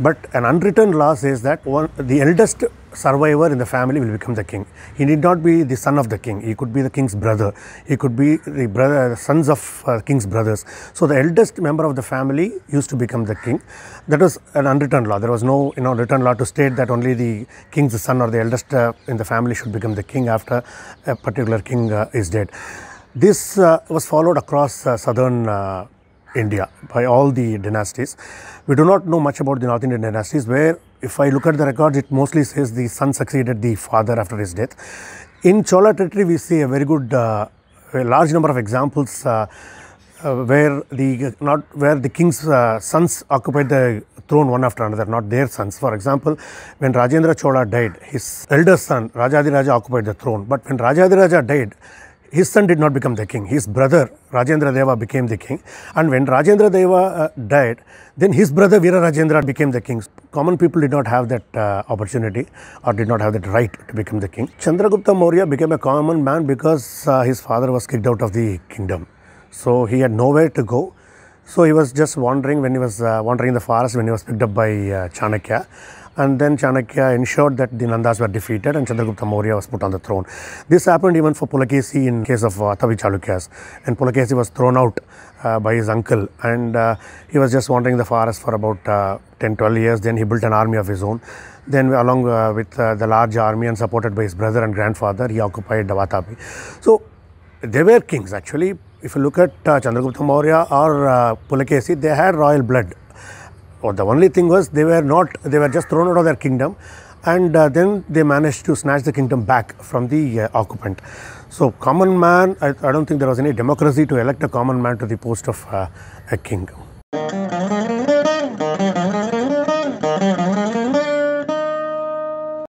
But an unwritten law says that one, the eldest survivor in the family will become the king. He need not be the son of the king. He could be the king's brother. He could be the brother, sons of uh, king's brothers. So the eldest member of the family used to become the king. That was an unwritten law. There was no you know written law to state that only the king's son or the eldest uh, in the family should become the king after a particular king uh, is dead. This uh, was followed across uh, southern uh, India by all the dynasties. We do not know much about the North Indian dynasties, where if I look at the records, it mostly says the son succeeded the father after his death. In Chola territory, we see a very good, uh, a large number of examples uh, uh, where the not where the king's uh, sons occupied the throne one after another, not their sons. For example, when Rajendra Chola died, his eldest son Rajadiraja occupied the throne. But when Rajadiraja died, his son did not become the king. His brother Rajendra Deva became the king. And when Rajendra Deva uh, died, then his brother Veera Rajendra became the king. Common people did not have that uh, opportunity or did not have that right to become the king. Chandragupta Maurya became a common man because uh, his father was kicked out of the kingdom. So he had nowhere to go. So he was just wandering when he was uh, wandering in the forest when he was picked up by uh, Chanakya. And then Chanakya ensured that the Nandas were defeated and Chandragupta Maurya was put on the throne. This happened even for Pulakesi in case of uh, Tavi Chalukyas. And Pulakesi was thrown out uh, by his uncle and uh, he was just wandering the forest for about uh, 10 12 years. Then he built an army of his own. Then along uh, with uh, the large army and supported by his brother and grandfather, he occupied Vatapi. So they were kings actually. If you look at uh, Chandragupta Maurya or uh, Pulakesi, they had royal blood. Or the only thing was they were not, they were just thrown out of their kingdom and uh, then they managed to snatch the kingdom back from the uh, occupant. So, common man, I, I don't think there was any democracy to elect a common man to the post of uh, a king.